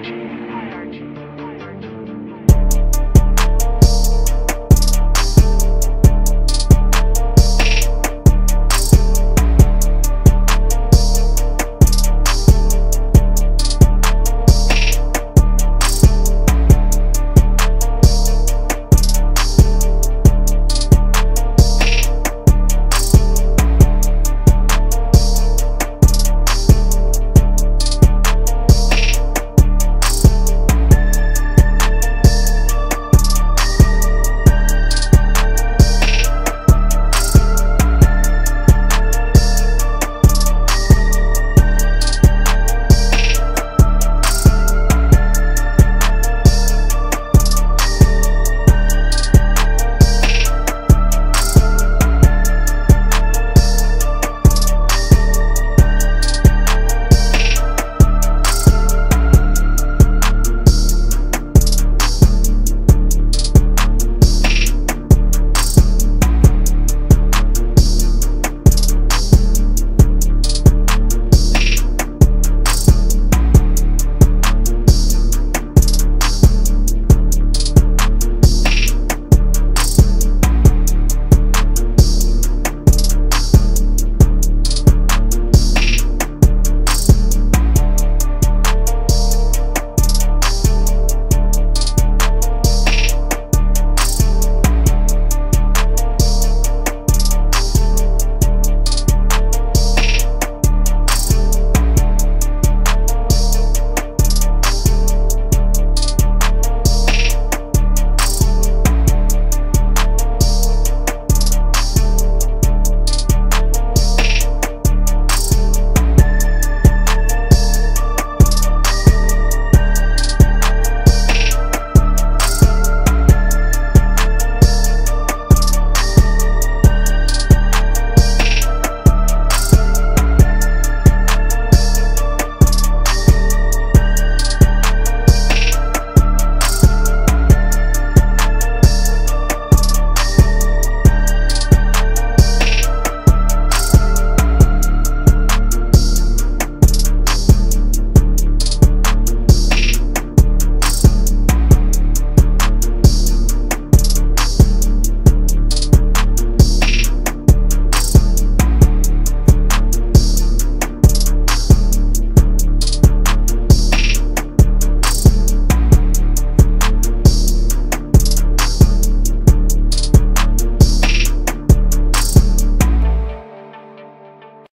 charge.